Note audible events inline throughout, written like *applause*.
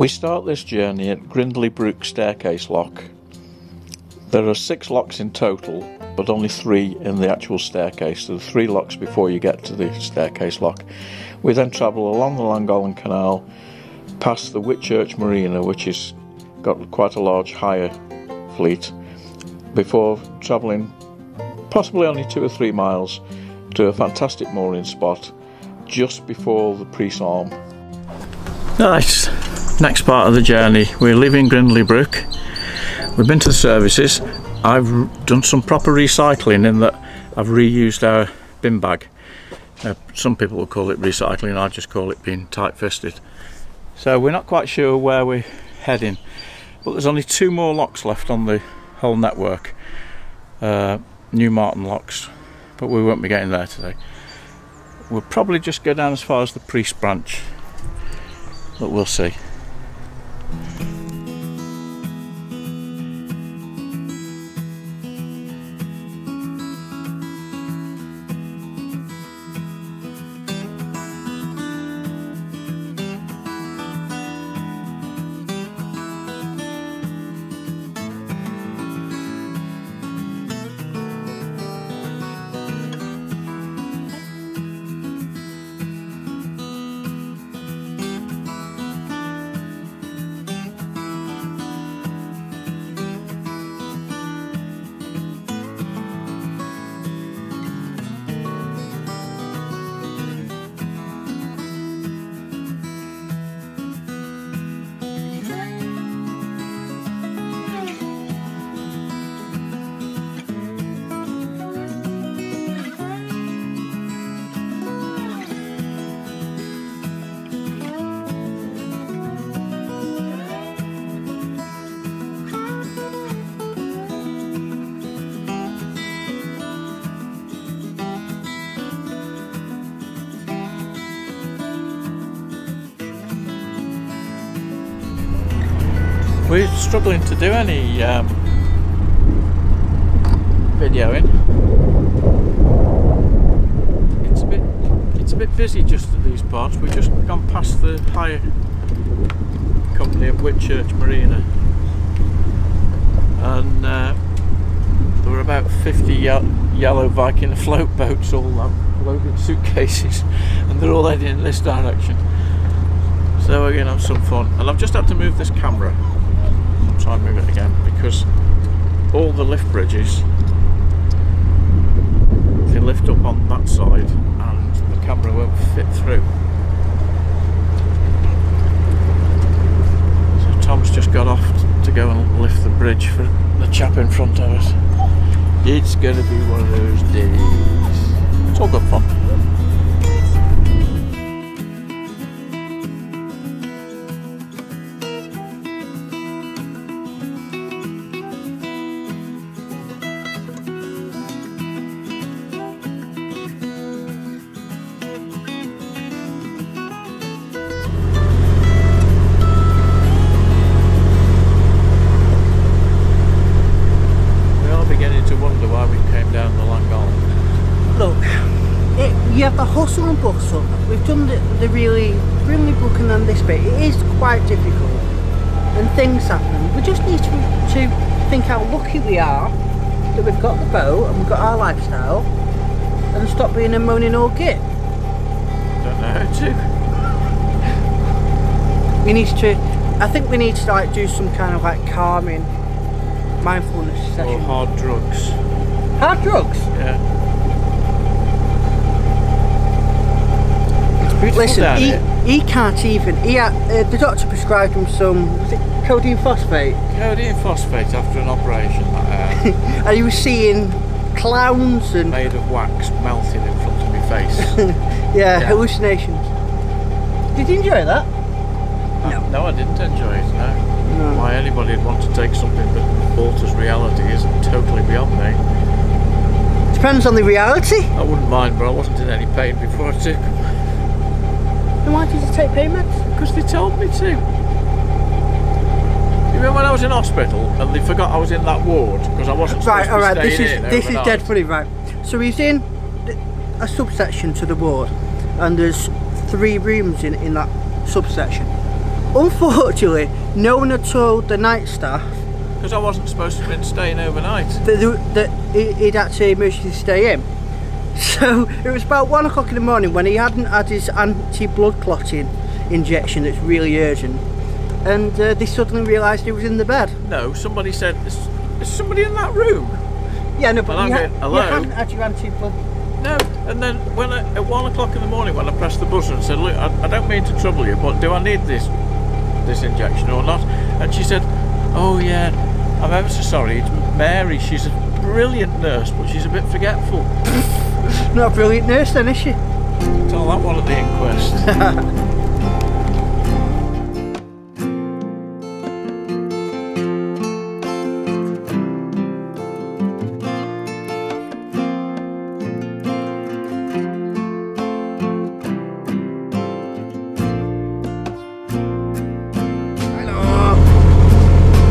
We start this journey at Grindley Brook Staircase Lock. There are six locks in total, but only three in the actual staircase. There are three locks before you get to the staircase lock. We then travel along the Llangollen Canal, past the Whitchurch Marina, which has got quite a large hire fleet, before travelling possibly only two or three miles to a fantastic mooring spot just before the Prees Arm. Next part of the journey. We're leaving Grindley Brook. We've been to the services. I've done some proper recycling in that I've reused our bin bag. Uh, some people will call it recycling, I just call it being tight-fisted. So we're not quite sure where we're heading, but there's only two more locks left on the whole network. Uh, New Marton locks, but we won't be getting there today. We'll probably just go down as far as the Prees branch, but we'll see. We're struggling to do any um, videoing. It's a bit, it's a bit busy just at these parts. We've just gone past the hire company at Whitchurch Marina, and uh, there were about 50 ye yellow Viking *laughs* float boats all loaded suitcases, and they're all heading in this direction. So we're going to have some fun. And I've just had to move this camera try and move it again because all the lift bridges can lift up on that side and the camera won't fit through. So Tom's just got off to go and lift the bridge for the chap in front of us. It's going to be one of those days. The, really, really on this bit. It is quite difficult and things happen. We just need to, to think how lucky we are that we've got the boat and we've got our lifestyle and stop being a moaning old git. Don't know how to. We need to, I think we need to like do some kind of like calming mindfulness session. Or hard drugs. Hard drugs? Yeah. Listen, he, he can't even. He had, uh, the doctor prescribed him some was it codeine phosphate. Codeine phosphate after an operation. Uh, *laughs* and he was seeing clowns and made of wax melting in front of my face. *laughs* yeah, yeah, hallucinations. Did you enjoy that? No, no, I didn't enjoy it. No. no. Why anybody would want to take something that alters reality is totally beyond me. Depends on the reality. I wouldn't mind, but I wasn't in any pain before I took then wanted to take payments? Because they told me to. You remember when I was in hospital and they forgot I was in that ward because I wasn't right. all right, this is this overnight. is dead funny, right? So he's in a subsection to the ward, and there's three rooms in in that subsection. unfortunately, no one had told the night staff Because I wasn't supposed to have been staying overnight. that, that he- he'd actually emergency stay in. So it was about one o'clock in the morning when he hadn't had his anti-blood clotting injection that's really urgent, and uh, they suddenly realised he was in the bed. No, somebody said, is, is somebody in that room? Yeah, no, but you, going, had, you "Hello?" hadn't had your anti-blood. No, and then when I, at one o'clock in the morning when I pressed the buzzer and said, "Look, I, I don't mean to trouble you, but do I need this this injection or not?" And she said, "Oh yeah, I'm ever so sorry. It's Mary. She's a brilliant nurse, but she's a bit forgetful." *laughs* *laughs* Not a brilliant nurse, then, is she? Tell that one at the inquest. *laughs* Hello.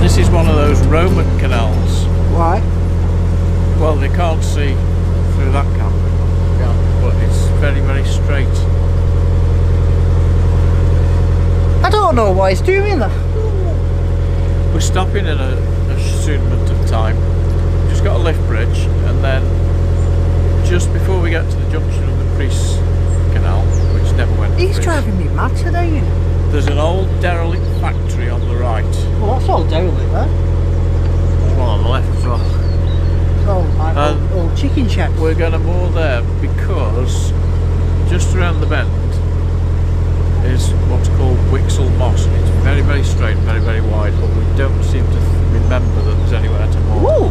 this is one of those Roman canals. Why? Well, they can't see through that camera, yeah, but it's very, very straight. I don't know why he's doing that. We're stopping in a, a amount of time. Just got a lift bridge, and then just before we get to the junction of the Prees Canal, which never went. He's driving me mad today, you know. There's an old derelict factory on the right. Well, that's all derelict, there. There's one on the left as well. Um, old, old chicken shack. We're going to moor there because just around the bend is what's called Whixall Moss. It's very, very straight, very, very wide, but we don't seem to remember that there's anywhere to. Ooh!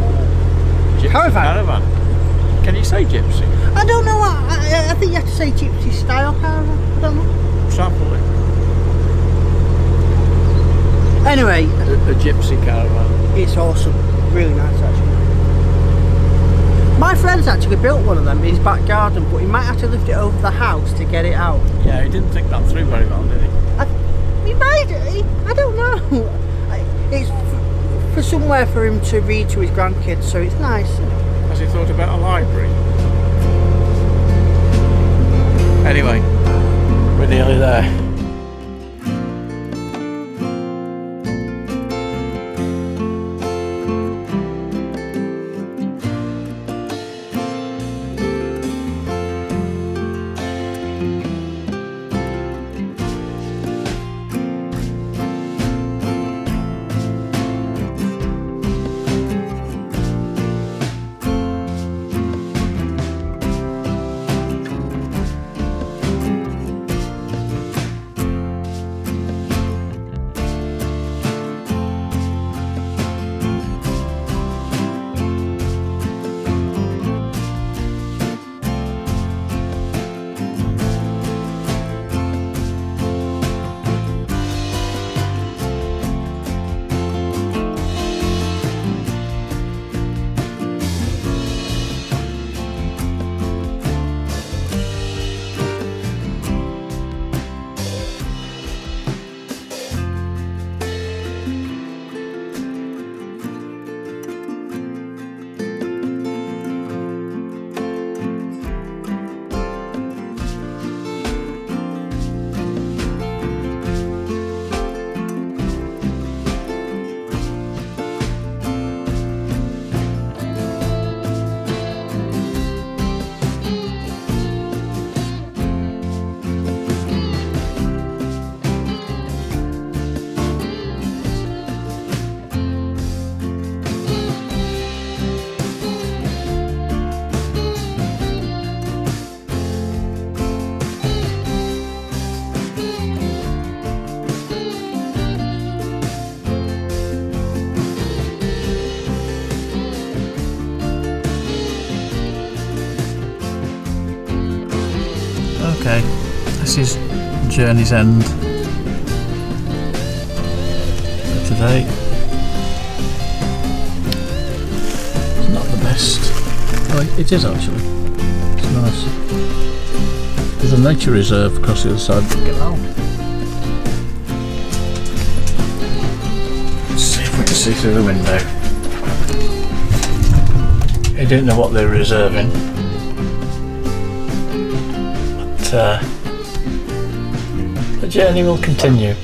Gypsy caravan. caravan. Can you say gypsy? I don't know what. I, I think you have to say gypsy style caravan. I don't know. Sample. Anyway, A, a gypsy caravan. it's awesome. Really nice, actually. My friend's actually built one of them in his back garden, but he might have to lift it over the house to get it out. Yeah, he didn't think that through very well, did he? I, he might. He, I don't know. It's for somewhere for him to read to his grandkids, so it's nice. Has he thought about a library? Anyway, we're nearly there. Journey's End for today. It's not the best. Oh, it is actually. It's nice. There's a nature reserve across the other side. Get out. Let's see if we can see through the window. I don't know what they're reserving. But uh, journey will continue.